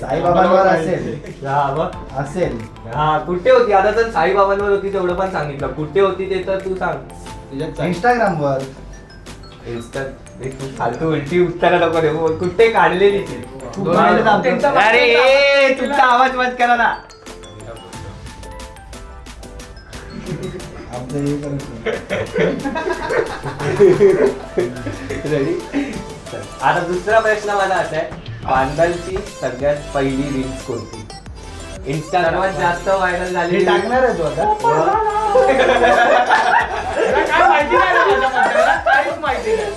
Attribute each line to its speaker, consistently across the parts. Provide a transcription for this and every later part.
Speaker 1: साईबाबांवर असेल.
Speaker 2: हा.
Speaker 1: असेल.
Speaker 2: हा कुठे होती? आता तर साईबाबांवर होती तेवढं पण सांगितलं. कुठे होती ते तर तू सांग.
Speaker 1: इंस्टाग्रामवर.
Speaker 2: इन्स्टा तू फालतू उलटी उत्तर नको देऊ. कुठे काढलेली ती?
Speaker 1: तू पाहिलं ना आमचं?
Speaker 2: अरे ए, तुमचा आवाज बंद करा ना.
Speaker 1: हे करत नाही.
Speaker 2: आता दुसरा प्रश्न माझा असा आहे. बांधलची सगळ्यात पहिली रील्स कोणती? सर्वात जास्त व्हायरल
Speaker 1: हे
Speaker 2: झाली
Speaker 1: टाकणार आहे तू आता.
Speaker 3: काय माहिती नाही ना त्याच्याबद्दल, मला काहीच माहिती नाही.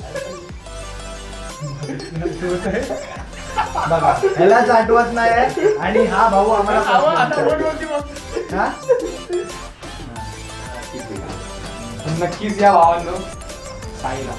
Speaker 1: बघा ह्यालाच आठवत नाही आणि हा भाऊ आम्हाला? हा?
Speaker 4: नक्कीच या भावांनो. साईला